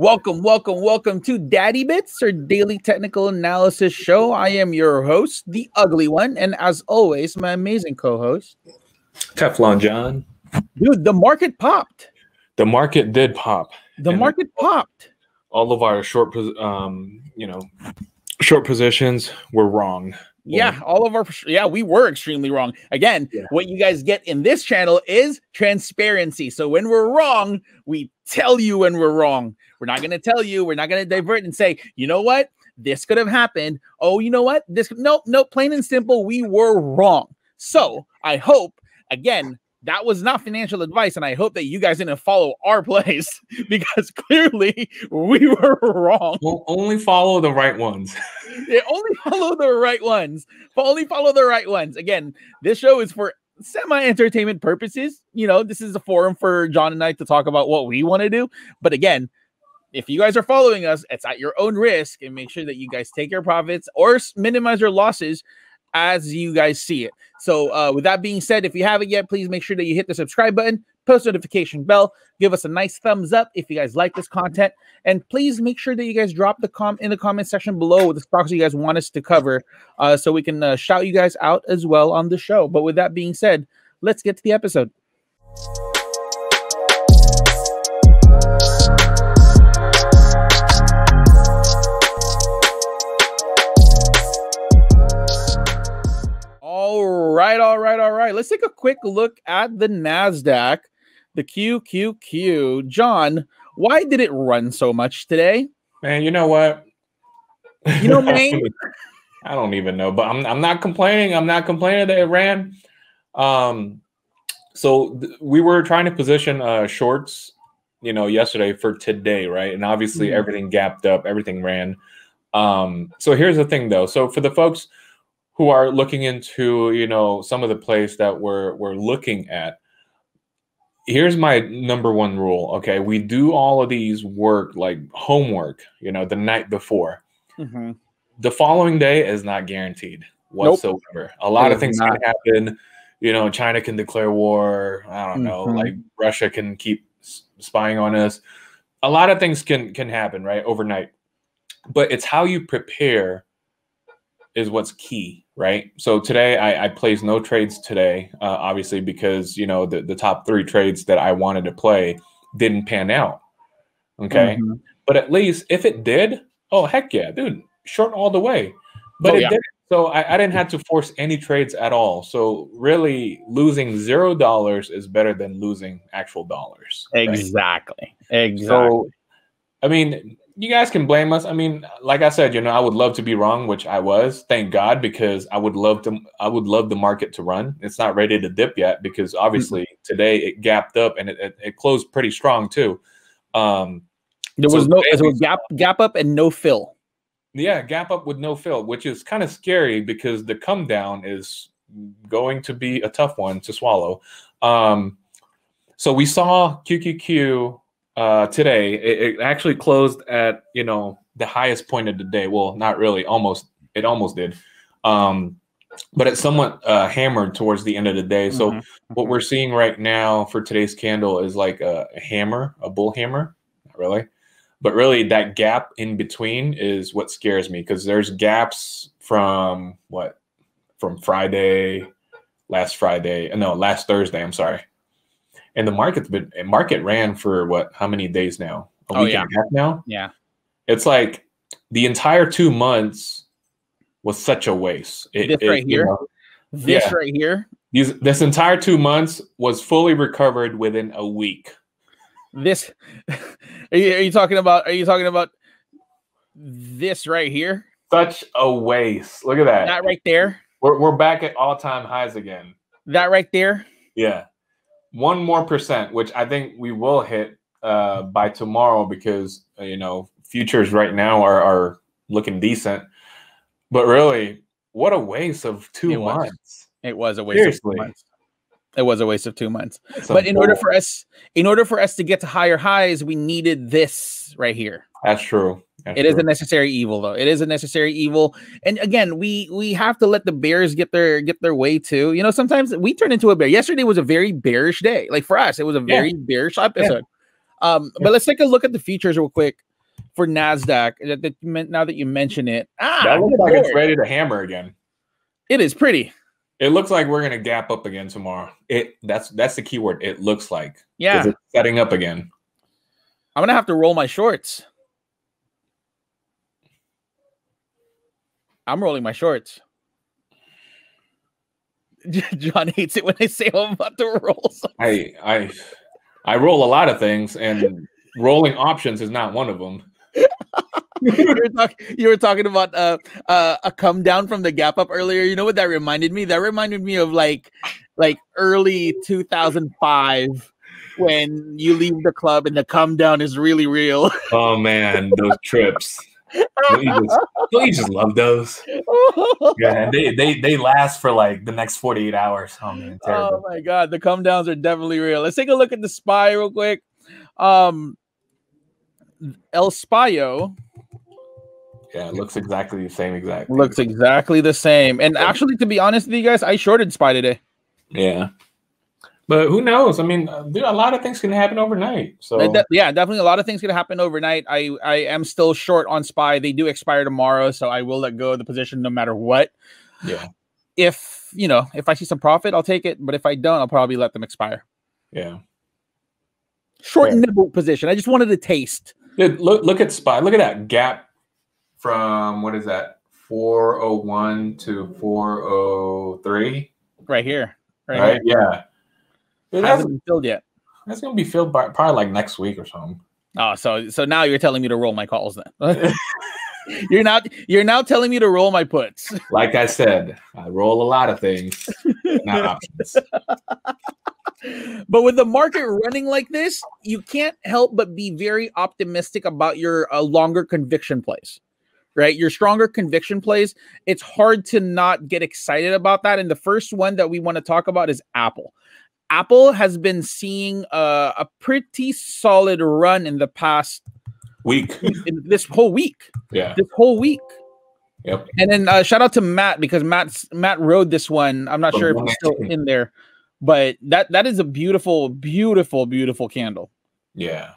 Welcome, welcome, welcome to Daddy Bits, our daily technical analysis show. I am your host, the ugly one, and as always, my amazing co-host, Teflon John. Dude, the market popped. The market did pop. The and market popped. All of our short, um, you know, short positions were wrong. Yeah, all of our yeah, we were extremely wrong. Again, yeah. what you guys get in this channel is transparency. So when we're wrong, we tell you when we're wrong. We're not going to tell you. We're not going to divert and say, you know what, this could have happened. Oh, you know what, this nope, nope. Plain and simple, we were wrong. So I hope again that was not financial advice, and I hope that you guys didn't follow our plays because clearly we were wrong. We'll only follow the right ones. yeah, only follow the right ones. Only follow the right ones. Again, this show is for semi-entertainment purposes. You know, this is a forum for John and I to talk about what we want to do. But again, if you guys are following us, it's at your own risk, and make sure that you guys take your profits or minimize your losses as you guys see it. So, uh, with that being said, if you haven't yet, please make sure that you hit the subscribe button, post notification bell, give us a nice thumbs up if you guys like this content, and please make sure that you guys drop the com in the comment section below with the stocks you guys want us to cover, uh, so we can uh, shout you guys out as well on the show. But with that being said, let's get to the episode. Let's take a quick look at the NASDAQ, the QQQ. John, why did it run so much today? Man, you know what? You know, man. I don't even know, but I'm, I'm not complaining. I'm not complaining that it ran. Um, so th- we were trying to position uh, shorts, you know, yesterday for today, right? And obviously mm-hmm. everything gapped up, everything ran. Um, so here's the thing though. So for the folks who are looking into you know some of the plays that we're we're looking at here's my number one rule okay we do all of these work like homework you know the night before mm-hmm. the following day is not guaranteed whatsoever nope. a lot it of things not. can happen you know china can declare war i don't know mm-hmm. like russia can keep spying on us a lot of things can can happen right overnight but it's how you prepare is what's key right? So today I, I placed no trades today, uh, obviously because you know the, the top three trades that I wanted to play didn't pan out. Okay, mm-hmm. but at least if it did, oh heck yeah, dude, short all the way. But oh, it yeah. did so I, I, didn't have to force any trades at all. So really, losing zero dollars is better than losing actual dollars. Right? Exactly. Exactly. So, I mean, you guys can blame us. I mean, like I said, you know, I would love to be wrong, which I was. Thank God, because I would love to. I would love the market to run. It's not ready to dip yet because obviously mm-hmm. today it gapped up and it, it, it, closed pretty strong too. Um, there was so no there was gap gap up and no fill. Yeah, gap up with no fill, which is kind of scary because the come down is going to be a tough one to swallow. Um, so we saw QQQ uh, today. It, it, actually closed at you know the highest point of the day. Well, not really. Almost it almost did, um, but it's somewhat uh, hammered towards the end of the day. So mm-hmm. what we're seeing right now for today's candle is like a, a hammer, a bull hammer. Not really, but really that gap in between is what scares me because there's gaps from what from Friday, last Friday, no, last Thursday. I'm sorry and the market's been market ran for what how many days now? A oh, week yeah. and a half now? Yeah. It's like the entire two months was such a waste. It, this it, right here? know, this yeah. right here? These this entire two months was fully recovered within a week. This are you, are you talking about are you talking about this right here? Such a waste. Look at that. That right there? We're, we're back at all-time highs again. That right there? Yeah one more percent, which I think we will hit uh, by tomorrow because uh, you know futures right now are are looking decent, but really, what a waste of two it months. Was. It was a waste Seriously. Of two months. It was a waste of two months. That's but in order for us, in order for us to get to higher highs, we needed this right here. That's true. That's it true. is a necessary evil, though. It is a necessary evil, and again, we we have to let the bears get their get their way too. You know, sometimes we turn into a bear. Yesterday was a very bearish day. Like for us, it was a very yeah. bearish episode. Yeah. Um, yeah. but let's take a look at the futures real quick. for Nasdaq. That, that now that you mention it, ah, That looks like it's ready to hammer again. it is pretty. It looks like we're gonna gap up again tomorrow. It that's that's the key word. It looks like Yeah, it's setting up again. I'm gonna have to roll my shorts. I'm rolling my shorts. John hates it when I say I'm about to roll. something. I I I roll a lot of things, and rolling options is not one of them. you, were talk- you were talking about uh, uh, a come down from the gap up earlier. You know what that reminded me? That reminded me of like like early 2005 when you leave the club and the come down is really real. Oh man, those trips. Don't you just, don't you just love those? Yeah, they, they they last for like the next 48 hours. Oh man, oh my god, the come downs are definitely real. Let's take a look at the spy real quick. Um El Spio Yeah, it looks exactly the same exact. looks exactly the same. And actually, to be honest with you guys, I shorted Spy today. Yeah. But who knows? I mean, uh, dude, a lot of things can happen overnight. So de- yeah, definitely a lot of things can happen overnight. I I am still short on Spy. They do expire tomorrow, so I will let go of the position no matter what. yeah, If you know, if I see some profit, I'll take it. But if I don't, I'll probably let them expire. yeah. Short Yeah. nibble position. I just wanted to taste. Dude, look look at spy. Look at that gap from what is that? 401 to 403. Right here. Right, Right? here. Yeah. Dude, that's, Hasn't been filled yet. that's gonna be filled by probably like next week or something. Oh, so so now you're telling me to roll my calls then. you're not you're now telling me to roll my puts. Like I said, I roll a lot of things, not options. but with the market running like this, you can't help but be very optimistic about your uh, longer conviction plays. Right, your stronger conviction plays. It's hard to not get excited about that. And the first one that we want to talk about is Apple. Apple has been seeing a, a pretty solid run in the past Week. in this whole week. Yeah. This whole week. Yep. And then uh, shout out to Matt because Matt's Matt rode this one. I'm not sure if he's still in there, but that that is a beautiful, beautiful, beautiful candle. Yeah.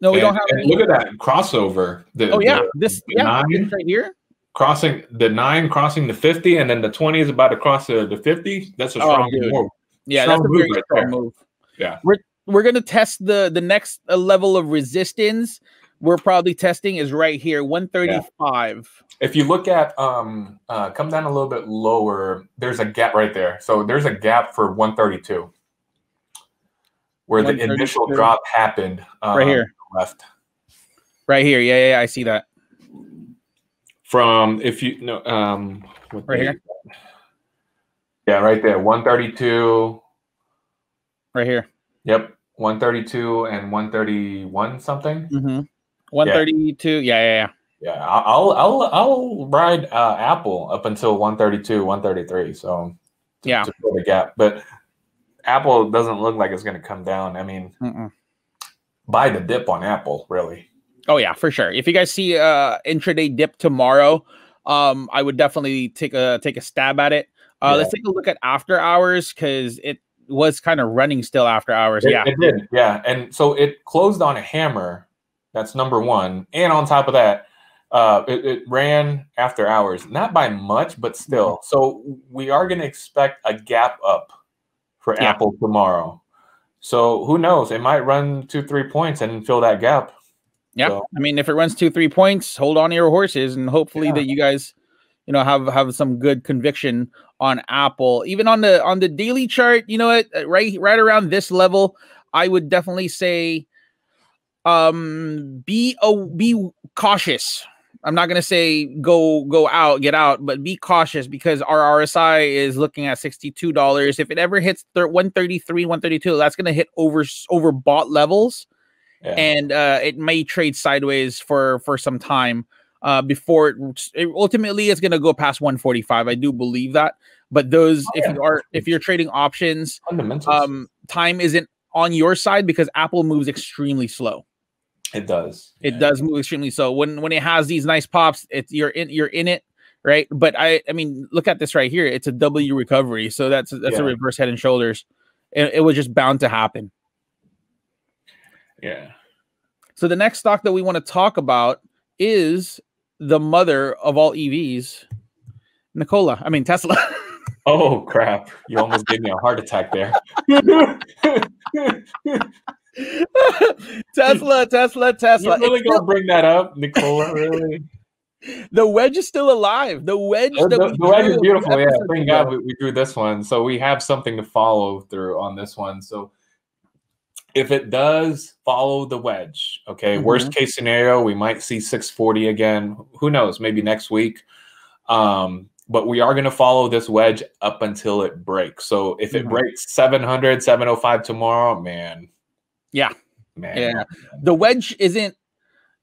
No, we And- don't have. look at that crossover. The, oh yeah, the this the yeah nine? right here. crossing the nine, crossing the 50, and then the 20 is about to cross the, the 50. That's a Oh, strong dude. move. Yeah, Strong that's a very right strong there. move. Yeah. we're we're gonna test the the next level of resistance. We're probably testing is right here, 135. If you look at um uh come down a little bit lower, there's a gap right there. So there's a gap for 132. Where the initial drop happened um, Right here. left. Right here, yeah, yeah, yeah, I see that. From if you know um Right here? Yeah, right there. 132. Right here. Yep. 132 and 131 something. Mm-hmm. 132. Yeah, yeah, yeah. Yeah, I- I'll I'll I'll ride uh, Apple up until 132, 133. So to, Yeah. to fill the gap. But Apple doesn't look like it's going to come down. I mean, Mm-mm. buy the dip on Apple, really. Oh yeah, for sure. If you guys see uh intraday dip tomorrow, um, I would definitely take a take a stab at it. Uh, Yeah. let's take a look at after hours because it was kind of running still after hours. It, yeah, it did. Yeah, and so it closed on a hammer. That's number one, and on top of that, uh, it, it ran after hours, not by much, but still. Mm-hmm. So we are going to expect a gap up for Yeah. Apple tomorrow. So who knows? It might run two, three points and fill that gap. yeah. So- I mean, if it runs two three points, hold on to your horses, and hopefully Yeah. that you guys, you know, have have some good conviction on Apple. Even on the on the daily chart, you know what? Right right around this level, I would definitely say, um, be a be cautious. I'm not gonna say go go out, get out, but be cautious because our RSI is looking at sixty-two dollars. If it ever hits thir- 133, 132, that's gonna hit over over bought levels, Yeah. and uh, it may trade sideways for for some time uh, before it, it ultimately it's gonna go past 145. I do believe that, but those Oh, if yeah. you are if you're trading options, um, time isn't on your side because Apple moves extremely slow. It does. It Yeah. does move extremely so. When when it has these nice pops, it's you're in you're in it, right? But I I mean, look at this right here. It's a W recovery, so that's that's a reverse head and shoulders. It, it was just bound to happen. Yeah. So the next stock that we want to talk about is the mother of all EVs, Nikola. I mean Tesla. Oh crap! You almost gave me a heart attack there. Tesla, Tesla, Tesla. You really It's gonna still- bring that up, Nikola? Really? the wedge is still alive. The wedge. That the, the wedge is beautiful. Yeah, thank. God we, we drew this one, so we have something to follow through on this one. So, if it does follow the wedge, okay. Worst case scenario, we might see 640 again. Who knows? Maybe next week. Um, but we are going to follow this wedge up until it breaks. So if it Mhm. breaks 700, 705 tomorrow, man. Yeah. Man. Yeah. The wedge isn't.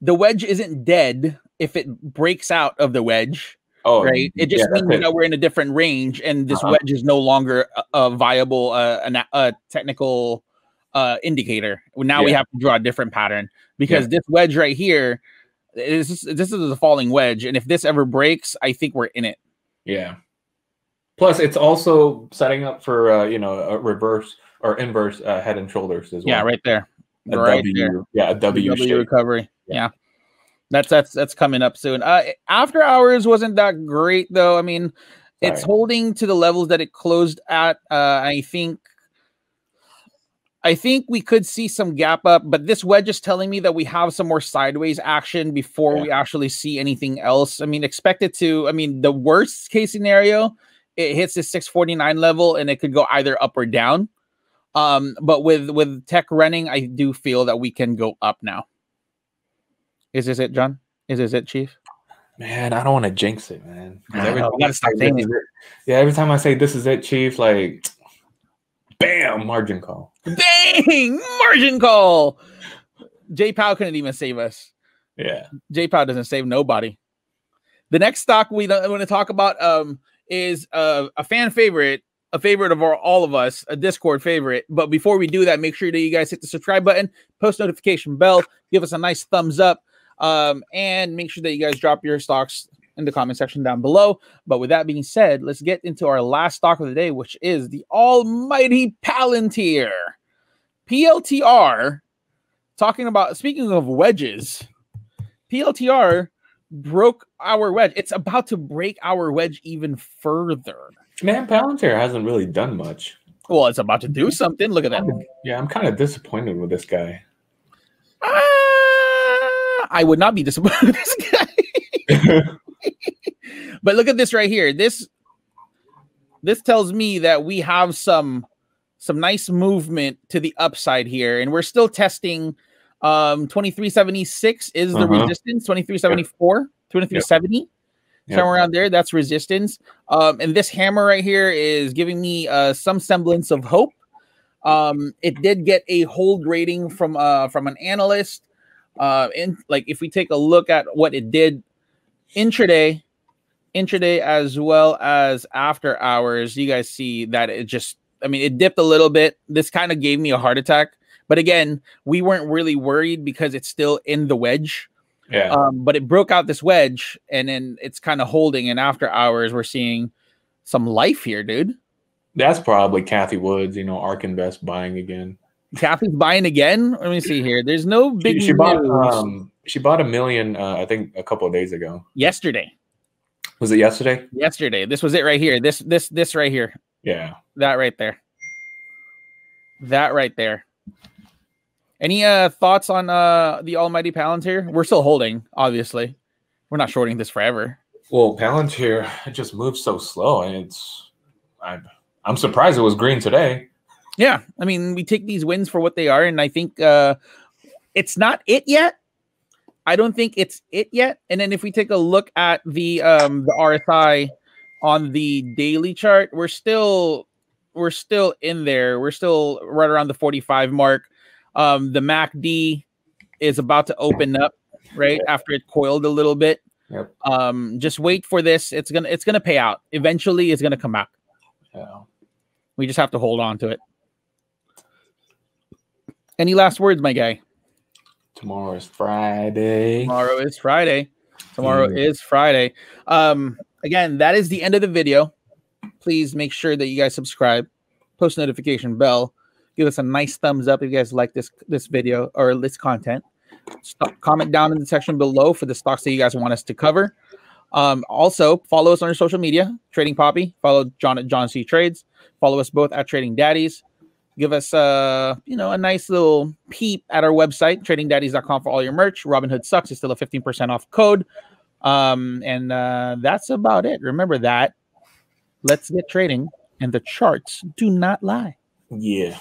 The wedge isn't dead if it breaks out of the wedge. Oh, right? It just yeah, means it. that we're in a different range, and this Uh-huh. wedge is no longer a, a viable, uh, an, a technical uh, indicator. Now we have to draw a different pattern because this wedge right here is this is a falling wedge, and if this ever breaks, I think we're in it. Yeah. Plus, it's also setting up for uh, you know a reverse or inverse uh, head and shoulders as well. Yeah, right there, A right W, there. Yeah, a W, W shape. recovery. Yeah. Yeah. That's that's that's coming up soon. Uh after hours wasn't that great though. I mean, it's holding to the levels that it closed at. Uh I think I think we could see some gap up, but this wedge is telling me that we have some more sideways action before Yeah. we actually see anything else. I mean, expect it to, I mean, the worst case scenario, it hits the 649 level and it could go either up or down. Um, but with with tech running, I do feel that we can go up now. Is this it, John? Is this it, Chief? Man, I don't want to jinx it, man. every know, time I stop say saying this it- Yeah, every time I say this is it, Chief, like, bam, margin call. Dang, margin call. J Pow couldn't even save us. Yeah. J Pow doesn't save nobody. The next stock we want to talk about um is uh, a fan favorite, a favorite of our, all of us, a Discord favorite. But before we do that, make sure that you guys hit the subscribe button, post notification bell, give us a nice thumbs up, um, and make sure that you guys drop your stocks in the comment section down below. But with that being said, let's get into our last stock of the day, which is the almighty Palantir. PLTR, talking about speaking of wedges, PLTR broke our wedge. It's about to break our wedge even further. Man, Palantir hasn't really done much. Well, it's about to do something. Look at that. Yeah, I'm kind of disappointed with this guy. Ah, I would not be disappointed with this guy. but look at this right here. This this tells me that we have some some nice movement to the upside here, and we're still testing. Um, 2376 is the Uh-huh. resistance, 2374, 2370. Yep. Somewhere around there. That's resistance. Um, and this hammer right here is giving me uh, some semblance of hope. Um, it did get a hold rating from uh, from an analyst. Uh, and like if we take a look at what it did intraday, intraday as well as after hours, you guys see that it just. I mean, it dipped a little bit. This kind of gave me a heart attack. But again, we weren't really worried because it's still in the wedge yeah. um, but it broke out this wedge and then it's kind of holding and after hours we're seeing some life here dude That's probably Cathie Woods, you know, Ark Invest buying again. Cathie's buying again let me see here there's no big she bought um she bought a million uh, I think a couple of days ago. yesterday Was it yesterday? yesterday this was it right here this this this right here Yeah. that right there that right there any uh thoughts on uh the almighty palantir we're still holding obviously we're not shorting this forever Well, Palantir it just moves so slow, and it's I'm I'm surprised it was green today. Yeah, I mean, we take these wins for what they are, and I think uh, it's not it yet. I don't think it's it yet. And then if we take a look at the um, the RSI on the daily chart, we're still we're still in there. We're still right around the 45 mark. Um, the MACD is about to open up right after it coiled a little bit. Yep. Um, just wait for this. It's gonna it's gonna pay out. Eventually, it's gonna come back. Yeah. We just have to hold on to it. Any last words, my guy? Tomorrow is Friday. Tomorrow is Friday. Tomorrow Mm. is Friday. Um, again, that is the end of the video. Please make sure that you guys subscribe, post notification bell, give us a nice thumbs up if you guys like this this video or this content. Stop, comment down in the section below for the stocks that you guys want us to cover. Um, also, follow us on our social media, Trading Poppy. Follow John at John C Trades. Follow us both at Trading Daddies. Give us uh, you know, a nice little peep at our website, tradingdaddies.com for all your merch. Robinhood sucks is still a 15% off code. Um, and uh, that's about it. Remember that. Let's get trading, and the charts do not lie. Yeah.